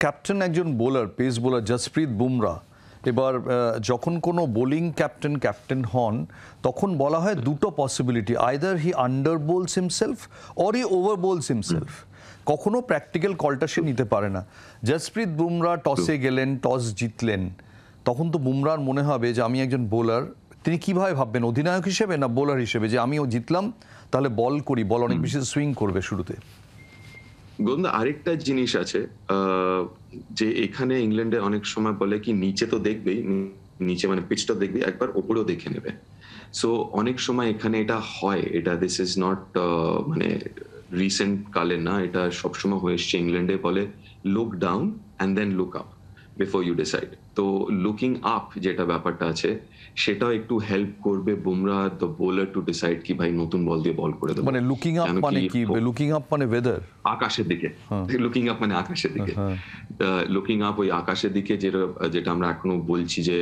Captain একজন bowler pace bowler Jasprit Bumrah. এবার যখন কোনো বোলিং ক্যাপ্টেন ক্যাপ্টেন হন তখন বলা হয় দুটো possibility either he under bowls himself or he over bowls himself কখনো প্র্যাকটিক্যাল কলটা সে নিতে পারে না। জসপ্রীত বুমরা টসে গেলেন টস জিতলেন। তখন তো বুমরার মনে হবে যে আমি একজন বোলার। তিনি কীভাবে ভাববেন অধিনায়ক হিসেবে না বোলার হিসেবে? যে আমিও জিতলাম তাহলে বল করি। বল অনেক বেশি সুইং করবে শুরুতে। গোন্দা আরেকটা জিনিস আছে যে এখানে ইংল্যান্ডে অনেক সময় বলে কি, নিচে তো দেখবেই নিচে মানে পিচটা দেখবি একবার ওপরেও দেখে নেবে। সো অনেক সময় এখানে এটা হয়, এটা দিস ইজ নট মানে রিসেন্ট কালে না, এটা সবসময় হয়ে এসছে। ইংল্যান্ডে বলে look down and then look up before you decide তো লুকিং আপ যেটা ব্যাপারটা আছে সেটাও একটু হেল্প করবে Bumrah the bowler to decide কি ভাই নতুন বল দিয়ে বল করে দেবো। মানে লুকিং আপ মানে কি লুকিং আপ মানে ওয়েদার আকাশের দিকে। লুকিং আপ মানে আকাশের দিকে। লুকিং আপ ওই আকাশের দিকে যেটা যেটা আমরা এখনও বলছি যে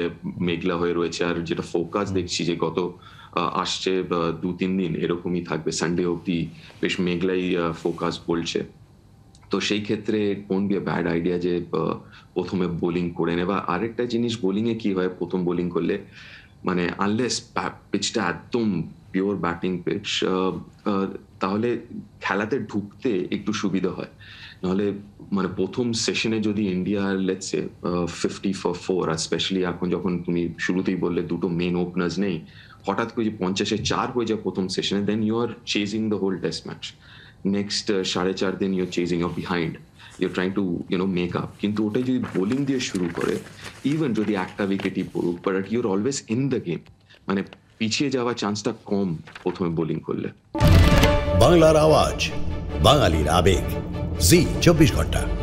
মেঘলা হয়ে রয়েছে আর যেটা ফোকাস দেখছি যে গত আসছে দু তিন দিন এরকমই থাকবে। সানডে অব্দি বেশ মেঘলাই ফোকাস বলছে। তো সেই ক্ষেত্রে কোন বি ব্যাড আইডিয়া যে প্রথমে বোলিং করে নেবা আরেকটা জিনিস বোলিং এ কি হয়? প্রথম বোলিং করলে মানে আনলেস পিচটা একদম পিওর ব্যাটিং পিচ তাহলে খেলাতে ঢুকতে একটু সুবিধা হয়। নাহলে মানে প্রথম সেশনে যদি India let's say fifty for four R specially এখন যখন তুমি শুরুতেই বললে দুটো মেন ওপেনার্স নেই, হঠাৎ করে যে পঞ্চাশে চার হয়ে যায় প্রথম সেশনে then you are chasing the whole test match next সাড়ে চার দিন you're chasing off behind you're trying to you know make up কিন্তু ওটাই যদি বোলিং দিয়ে শুরু করে ইভেন যদি একটা উইকেটই পড়ুক but you're always in the game মানে পিছিয়ে যাওয়ার চান্সটা কম প্রথমে বোলিং করলে। বাংলার আওয়াজ, বাঙালির আবেগ। জি, চব্বিশ ঘণ্টা।